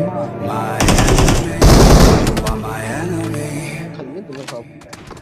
My enemy, you are my enemy.